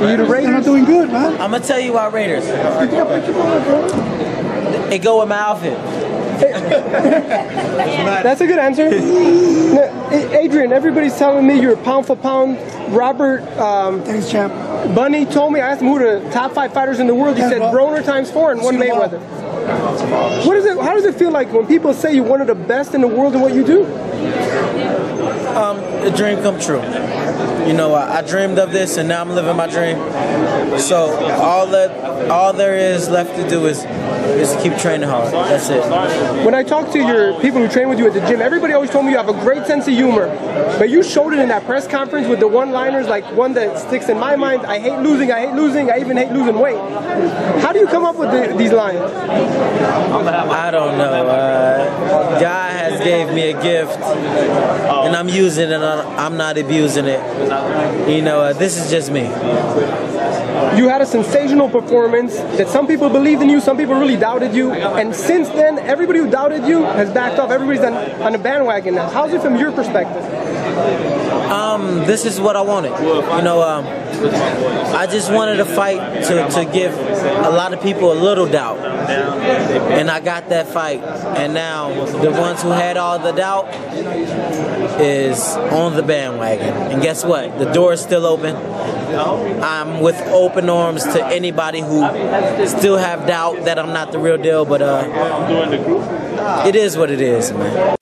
Are you the Raiders? not doing good, man. I'm gonna tell you why Raiders. It go with my outfit. That's a good answer. Now, Adrien, everybody's telling me you're pound for pound. Robert um, Thanks, champ. Bunny told me, I asked him who the top five fighters in the world. He Yeah, said bro. Broner times four and one Seen 'em all. Mayweather. What is it? How does it feel like when people say you're one of the best in the world in what you do? A dream come true. You know, I, I dreamed of this, and now I'm living my dream. So all that, all there is left to do is, is to keep training hard. That's it. When I talk to your people who train with you at the gym, everybody always told me you have a great sense of humor. But you showed it in that press conference with the one-liners, like one that sticks in my mind. I hate losing. I hate losing. I even hate losing weight. How do you come up with the, these lines? I don't know. Uh, God gave me a gift, and I'm using it. and I'm not abusing it. You know, uh, this is just me. You had a sensational performance that some people believed in you, some people really doubted you, and since then, everybody who doubted you has backed off. Everybody's on, on the bandwagon now. How's it from your perspective? Um, This is what I wanted. You know, um, I just wanted to fight to, to give a lot of people a little doubt, and I got that fight. And now the ones who had all the doubt is on the bandwagon. And guess what? The door is still open. I'm with open arms to anybody who still have doubt that I'm not the real deal. But uh, it is what it is, man.